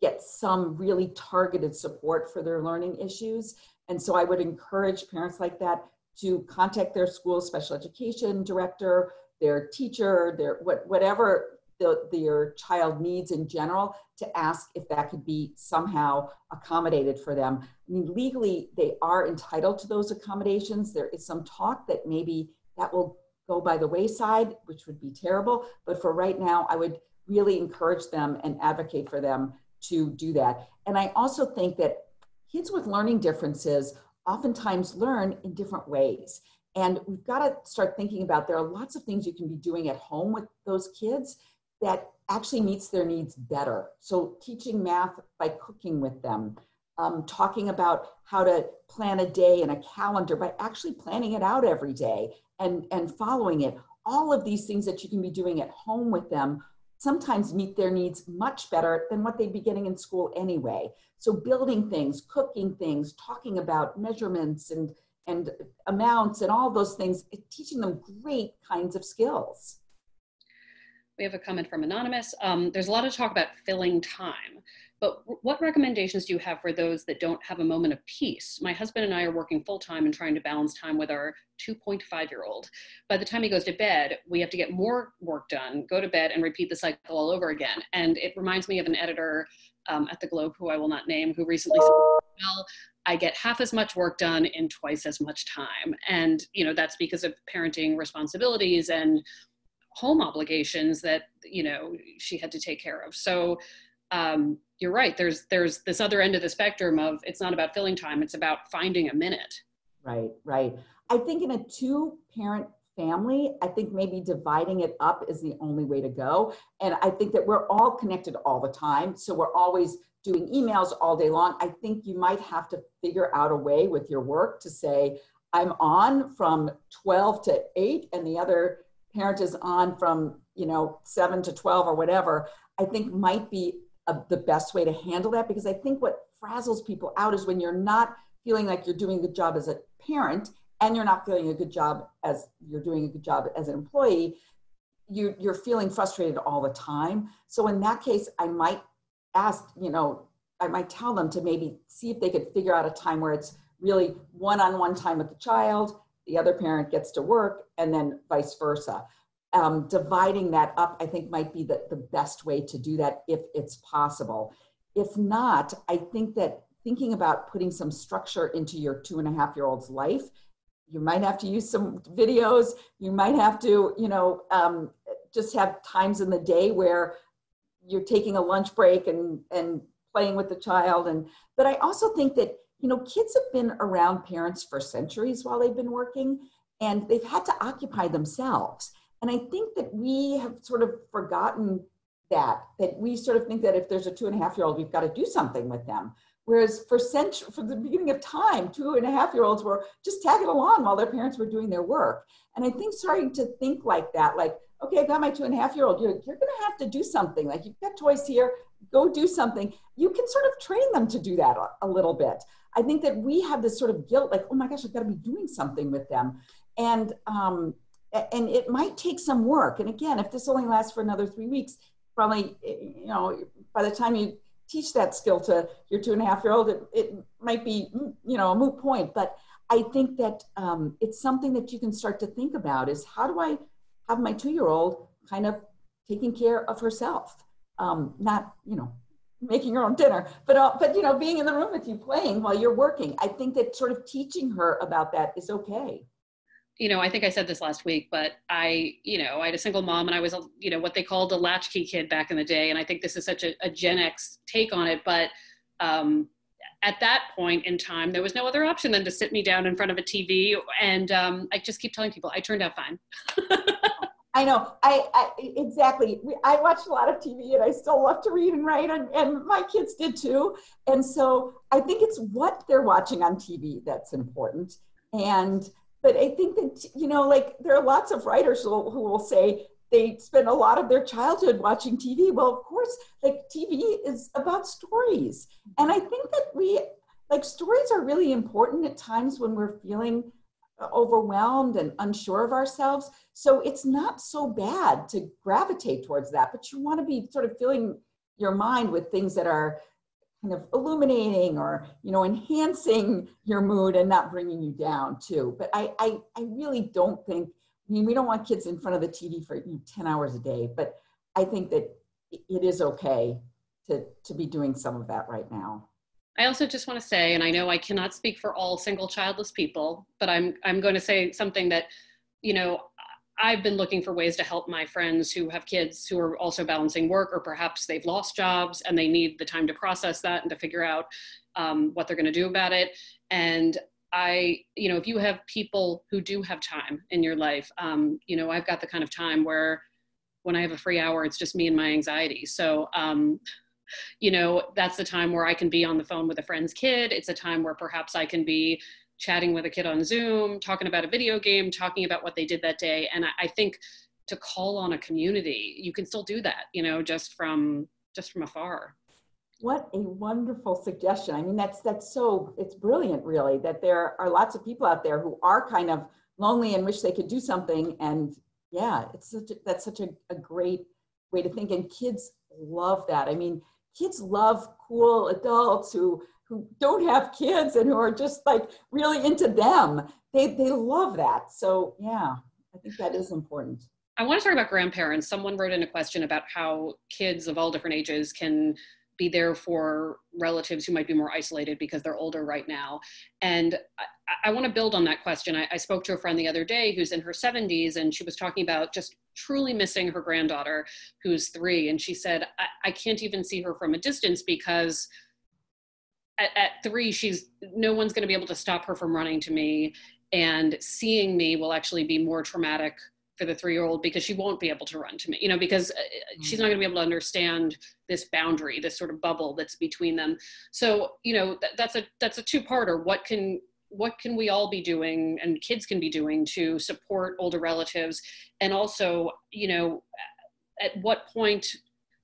get some really targeted support for their learning issues. And so I would encourage parents like that to contact their school special education director their teacher, their what, whatever the, their child needs in general, to ask if that could be somehow accommodated for them. I mean, legally, they are entitled to those accommodations. There is some talk that maybe that will go by the wayside, which would be terrible. But for right now, I would really encourage them and advocate for them to do that. And I also think that kids with learning differences oftentimes learn in different ways. And we've got to start thinking about there are lots of things you can be doing at home with those kids that actually meets their needs better. So teaching math by cooking with them, um, talking about how to plan a day in a calendar by actually planning it out every day and, and following it. All of these things that you can be doing at home with them sometimes meet their needs much better than what they'd be getting in school anyway. So building things, cooking things, talking about measurements and, and amounts and all those things, teaching them great kinds of skills. We have a comment from Anonymous. Um, there's a lot of talk about filling time. But what recommendations do you have for those that don't have a moment of peace? My husband and I are working full time and trying to balance time with our 2.5 year old. By the time he goes to bed, we have to get more work done, go to bed, and repeat the cycle all over again. And it reminds me of an editor um, at the Globe, who I will not name, who recently said, Well, I get half as much work done in twice as much time. And, you know, that's because of parenting responsibilities and home obligations that, you know, she had to take care of. So, um, you're right. There's there's this other end of the spectrum of it's not about filling time. It's about finding a minute. Right, right. I think in a two parent family, I think maybe dividing it up is the only way to go. And I think that we're all connected all the time. So we're always doing emails all day long. I think you might have to figure out a way with your work to say, I'm on from 12 to 8 and the other parent is on from, you know, 7 to 12 or whatever. I think might be a, the best way to handle that because I think what frazzles people out is when you're not feeling like you're doing a good job as a parent and you're not feeling a good job as you're doing a good job as an employee, you, you're feeling frustrated all the time. So in that case, I might ask, you know, I might tell them to maybe see if they could figure out a time where it's really one-on-one time with the child, the other parent gets to work, and then vice versa um, dividing that up, I think, might be the, the best way to do that if it's possible. If not, I think that thinking about putting some structure into your two and a half year old's life, you might have to use some videos. You might have to, you know, um, just have times in the day where you're taking a lunch break and, and playing with the child. And, but I also think that, you know, kids have been around parents for centuries while they've been working and they've had to occupy themselves. And I think that we have sort of forgotten that, that we sort of think that if there's a two and a half year old, we've got to do something with them. Whereas for century, from the beginning of time, two and a half year olds were just tagging along while their parents were doing their work. And I think starting to think like that, like, okay, I got my two and a half year old, you're, you're going to have to do something. Like, you've got toys here, go do something. You can sort of train them to do that a, a little bit. I think that we have this sort of guilt, like, oh my gosh, I've got to be doing something with them. And um, and it might take some work. And again, if this only lasts for another three weeks, probably, eh, you know, by the time you teach that skill to your two and a half year old, it, it might be, you know, a moot point. But I think that um, it's something that you can start to think about is how do I have my two year old kind of taking care of herself? Um, not, you know, making her own dinner, but, uh, but, you know, being in the room with you playing while you're working. I think that sort of teaching her about that is okay you know, I think I said this last week, but I, you know, I had a single mom and I was, a, you know, what they called a latchkey kid back in the day. And I think this is such a, a Gen X take on it. But um, at that point in time, there was no other option than to sit me down in front of a TV. And um, I just keep telling people I turned out fine. *laughs* I know. I, I, exactly. I watched a lot of TV, and I still love to read and write, and, and my kids did too. And so I think it's what they're watching on TV that's important. And but I think that, you know, like there are lots of writers who, who will say they spend a lot of their childhood watching TV. Well, of course, like TV is about stories. And I think that we, like, stories are really important at times when we're feeling overwhelmed and unsure of ourselves. So it's not so bad to gravitate towards that, but you want to be sort of filling your mind with things that are kind of illuminating or you know enhancing your mood and not bringing you down too but I, I i really don't think I mean, we don't want kids in front of the TV for you 10 hours a day, but I think that it is okay to, to be doing some of that right now. I also just want to say, and I know I cannot speak for all single childless people, but I'm I'm going to say something that, you know, I've been looking for ways to help my friends who have kids who are also balancing work, or perhaps they've lost jobs and they need the time to process that and to figure out um, what they're going to do about it. And I, you know, if you have people who do have time in your life, um, you know, I've got the kind of time where when I have a free hour, it's just me and my anxiety. So, um, you know, that's the time where I can be on the phone with a friend's kid. It's a time where perhaps I can be chatting with a kid on Zoom, talking about a video game, talking about what they did that day. And I, I think to call on a community, you can still do that, you know, just from just from afar. What a wonderful suggestion. I mean, that's that's so it's brilliant, really, that there are lots of people out there who are kind of lonely and wish they could do something. And yeah, it's such a, that's such a, a great way to think. And kids love that. I mean, kids love cool adults who who don't have kids and who are just like really into them. They they love that. So yeah, I think that is important. I want to talk about grandparents. Someone wrote in a question about how kids of all different ages can be there for relatives who might be more isolated because they're older right now. And uh, I, I want to build on that question. I, I, spoke to a friend the other day who's in her 70s, and she was talking about just truly missing her granddaughter who's three. And she said, I, I can't even see her from a distance because at, at three, she's no one's going to be able to stop her from running to me. And seeing me will actually be more traumatic for the three year old because she won't be able to run to me, you know, because mm-hmm. she's not going to be able to understand this boundary, this sort of bubble that's between them. So, you know, th- that's a that's a two parter. What can what can we all be doing and kids can be doing to support older relatives and also you know at what point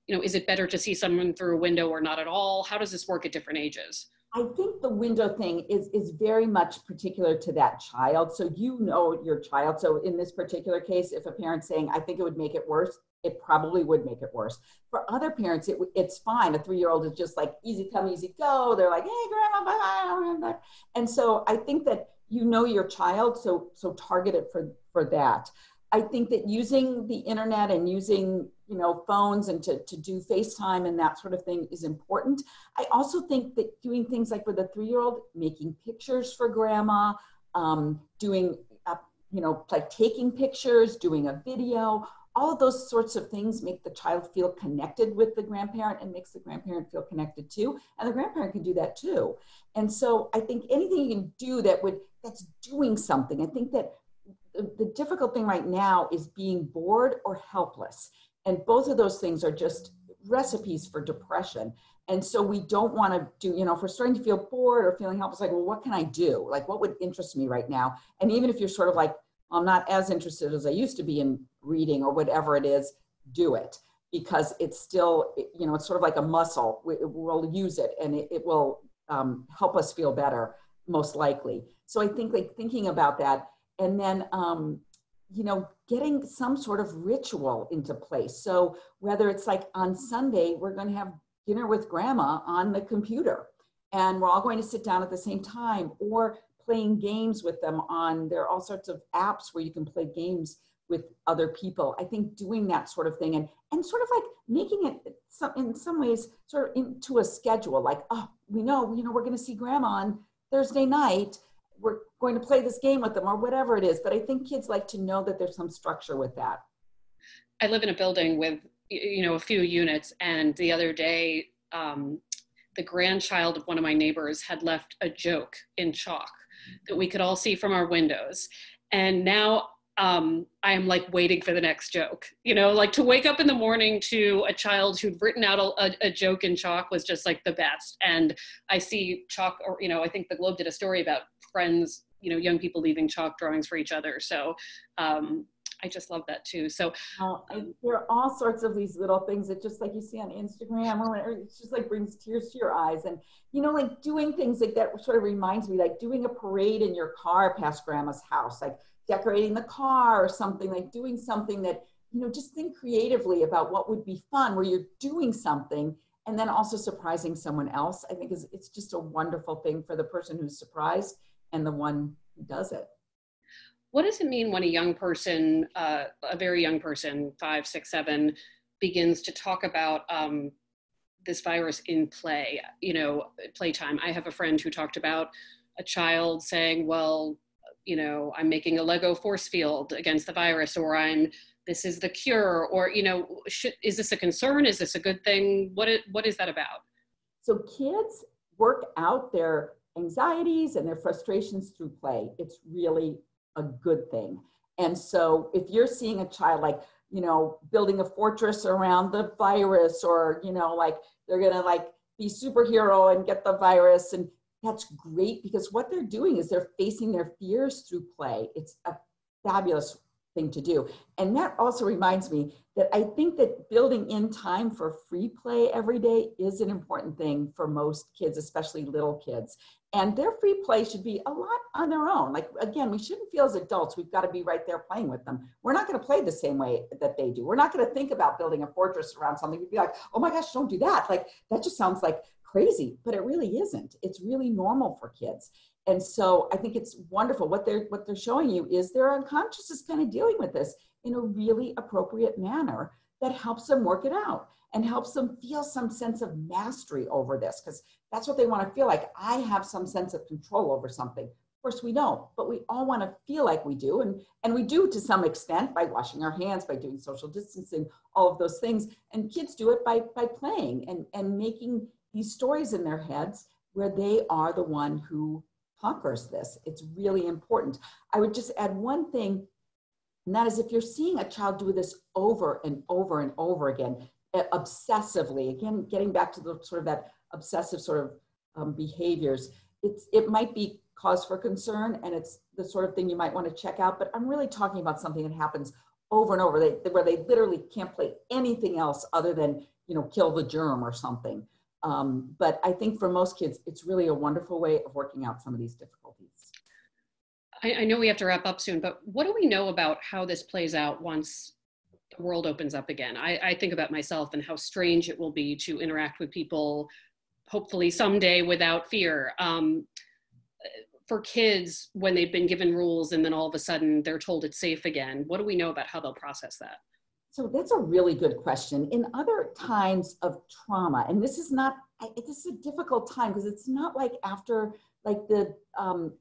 you know is it better to see someone through a window or not at all how does this work at different ages I think the window thing is is very much particular to that child. So you know your child. So in this particular case, if a parent's saying, "I think it would make it worse," it probably would make it worse. For other parents, it, it's fine. A three-year-old is just like easy come, easy go. They're like, "Hey, grandma, bye bye." And so I think that you know your child, so so target it for for that. I think that using the internet and using you know phones and to, to do FaceTime and that sort of thing is important. I also think that doing things like with a three-year-old, making pictures for grandma, um, doing a, you know like taking pictures, doing a video, all of those sorts of things make the child feel connected with the grandparent and makes the grandparent feel connected too and the grandparent can do that too and so i think anything you can do that would that's doing something i think that the, difficult thing right now is being bored or helpless. And both of those things are just recipes for depression. And so we don't want to do, you know, if we're starting to feel bored or feeling helpless, like, well, what can I do? Like, what would interest me right now? And even if you're sort of like, I'm not as interested as I used to be in reading or whatever it is, do it because it's still, you know, it's sort of like a muscle. We, will use it and it, it will um, help us feel better, most likely. So I think like thinking about that and then um, you know getting some sort of ritual into place so whether it's like on sunday we're going to have dinner with grandma on the computer and we're all going to sit down at the same time or playing games with them on there are all sorts of apps where you can play games with other people i think doing that sort of thing and and sort of like making it some, in some ways sort of into a schedule like oh we know you know we're going to see grandma on thursday night we're going to play this game with them or whatever it is. But I think kids like to know that there's some structure with that. I live in a building with you know a few units, and the other day, um, the grandchild of one of my neighbors had left a joke in chalk that we could all see from our windows, and now um, I am like waiting for the next joke. You know, like to wake up in the morning to a child who'd written out a, a, joke in chalk was just like the best. And I see chalk, or you know, I think the Globe did a story about friends, you know, young people leaving chalk drawings for each other. So um, I just love that too. So uh, there are all sorts of these little things that just like you see on Instagram or it just like brings tears to your eyes. And you know, like doing things like that sort of reminds me, like doing a parade in your car past grandma's house, like decorating the car or something, like doing something that, you know, just think creatively about what would be fun where you're doing something and then also surprising someone else. I think is it's just a wonderful thing for the person who's surprised and the one who does it. What does it mean when a young person, uh, a very young person, five, six, seven, begins to talk about um, this virus in play, you know, playtime? I have a friend who talked about a child saying, well, you know, I'm making a Lego force field against the virus, or I'm this is the cure, or you know, should, is this a concern? Is this a good thing? What is, what is that about? So kids work out their anxieties and their frustrations through play. It's really a good thing. And so if you're seeing a child like, you know, building a fortress around the virus or, you know, like they're going to like be superhero and get the virus and that's great because what they're doing is they're facing their fears through play. It's a fabulous thing to do. And that also reminds me that I think that building in time for free play every day is an important thing for most kids, especially little kids. And their free play should be a lot on their own. Like, again, we shouldn't feel as adults, we've got to be right there playing with them. We're not going to play the same way that they do. We're not going to think about building a fortress around something. We'd be like, oh my gosh, don't do that. Like, that just sounds like crazy, but it really isn't. It's really normal for kids. And so I think it's wonderful. What they're what they're showing you is their unconscious is kind of dealing with this in a really appropriate manner that helps them work it out and helps them feel some sense of mastery over this because that's what they want to feel like. I have some sense of control over something. Of course, we don't, but we all want to feel like we do, and and we do to some extent by washing our hands, by doing social distancing, all of those things. And kids do it by by playing and and making these stories in their heads where they are the one who conquers this. It's really important. I would just add one thing, and that is if you're seeing a child do this over and over and over again, obsessively, again, getting back to the sort of that obsessive sort of um, behaviors, it's, it might be cause for concern and it's the sort of thing you might want to check out. But I'm really talking about something that happens over and over, they, where they literally can't play anything else other than, you know, kill the germ or something. Um, but I think for most kids, it's really a wonderful way of working out some of these difficulties. I, I, know we have to wrap up soon, but what do we know about how this plays out once the world opens up again? I, I think about myself and how strange it will be to interact with people, hopefully someday without fear. Um, for kids, when they've been given rules and then all of a sudden they're told it's safe again, what do we know about how they'll process that? So that's a really good question. In other times of trauma, and this is not, this is a difficult time because it's not like after like the um,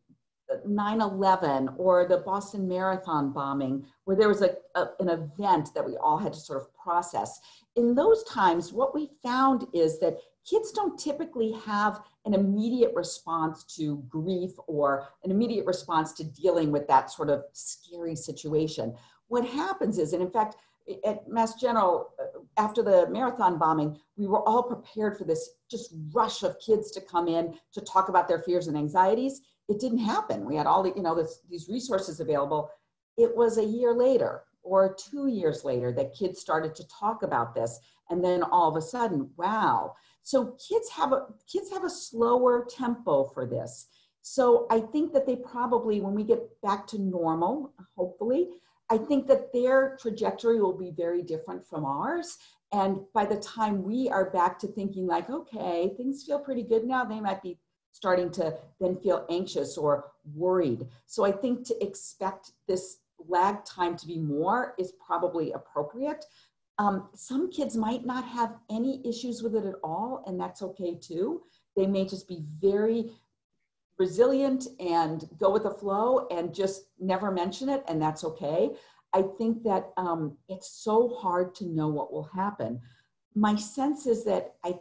9-11 or the Boston Marathon bombing, where there was a, a, an event that we all had to sort of process. In those times, what we found is that kids don't typically have an immediate response to grief or an immediate response to dealing with that sort of scary situation. What happens is, and in fact, at Mass General, uh, after the marathon bombing, we were all prepared for this just rush of kids to come in to talk about their fears and anxieties. It didn't happen. We had all the, you know, this, these resources available. It was a year later or two years later that kids started to talk about this. And then all of a sudden, wow. So kids have a, kids have a slower tempo for this. So I think that they probably, when we get back to normal, hopefully, I think that their trajectory will be very different from ours. And by the time we are back to thinking, like, okay, things feel pretty good now, they might be starting to then feel anxious or worried. So I think to expect this lag time to be more is probably appropriate. Um, some kids might not have any issues with it at all, and that's okay too. They may just be very resilient and go with the flow and just never mention it, and that's okay. I think that um, it's so hard to know what will happen. My sense is that I,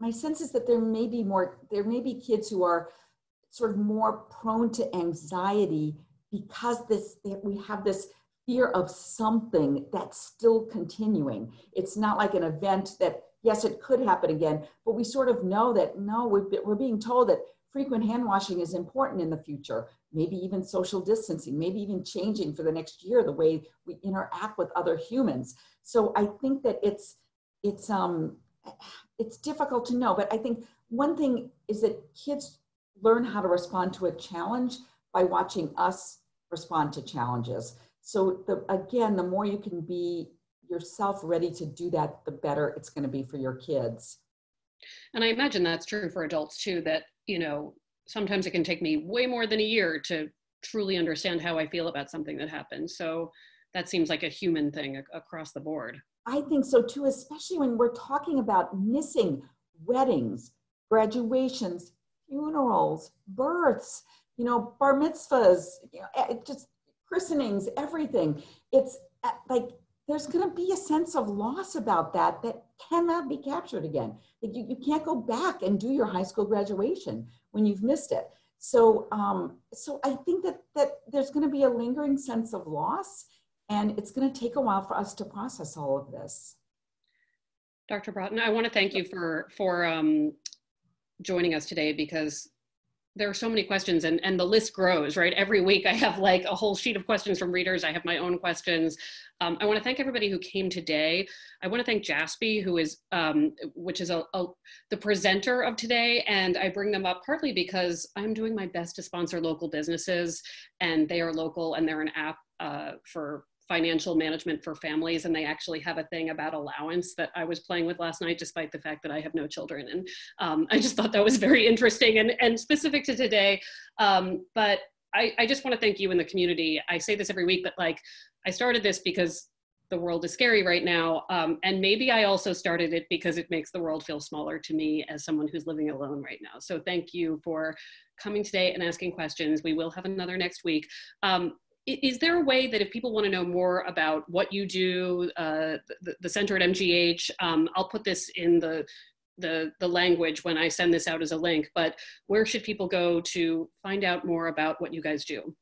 my sense is that there may be more, there may be kids who are sort of more prone to anxiety because this we have this fear of something that's still continuing. It's not like an event that yes, it could happen again, but we sort of know that no, we're being told that frequent hand washing is important in the future, maybe even social distancing, maybe even changing for the next year the way we interact with other humans. So I think that it's it's um it's difficult to know, but I think one thing is that kids learn how to respond to a challenge by watching us respond to challenges. So the, again, the more you can be yourself ready to do that, the better it's going to be for your kids. And I imagine that's true for adults too, that, you know, sometimes it can take me way more than a year to truly understand how I feel about something that happened. So that seems like a human thing across the board. I think so too, especially when we're talking about missing weddings, graduations, funerals, births, you know, bar mitzvahs, you know, eh, just christenings, everything. It's eh, like there's going to be a sense of loss about that that cannot be captured again. You, you can't go back and do your high school graduation when you've missed it. So, um, so I think that that there's going to be a lingering sense of loss, and it's going to take a while for us to process all of this. Dr. Braaten, I want to thank you for for um, joining us today because there are so many questions and, and the list grows, right? Every week I have like a whole sheet of questions from readers. I have my own questions. Um, I want to thank everybody who came today. I want to thank Jassby, who is, um, which is a, a, the presenter of today. And I bring them up partly because I'm doing my best to sponsor local businesses and they are local and they're an app uh, for financial management for families and they actually have a thing about allowance that i was playing with last night despite the fact that i have no children. And um, i just thought that was very interesting and, and specific to today. Um, but I, I just want to thank you in the community. I say this every week but like i started this because the world is scary right now um, and maybe i also started it because it makes the world feel smaller to me as someone who's living alone right now. So thank you for coming today and asking questions. We will have another next week. Um, is there a way that if people want to know more about what you do, uh, the, the, center at MGH, um, I'll put this in the, the, the language when I send this out as a link, but where should people go to find out more about what you guys do?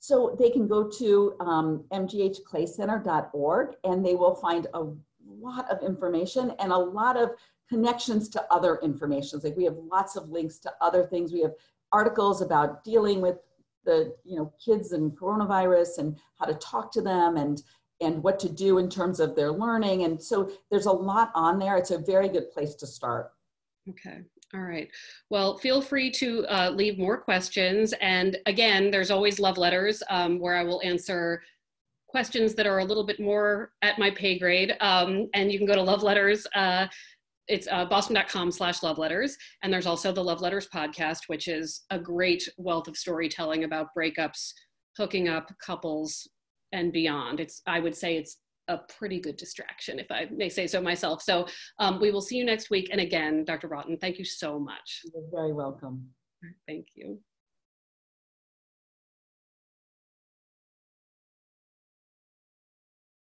So they can go to um, mghclaycenter.org and they will find a lot of information and a lot of connections to other information. Like we have lots of links to other things. We have articles about dealing with the you know kids and coronavirus and how to talk to them and and what to do in terms of their learning. And so there's a lot on there. It's a very good place to start. Okay. All right. Well feel free to uh, leave more questions. And again there's always love letters um, where i will answer questions that are a little bit more at my pay grade. Um, and you can go to love letters uh, it's uh, boston.com slash love letters. And there's also the love letters podcast which is a great wealth of storytelling about breakups hooking up couples and beyond. It's i would say it's a pretty good distraction if i may say so myself. So um, we will see you next week. And again dr Braaten thank you so much. You're very welcome. Thank you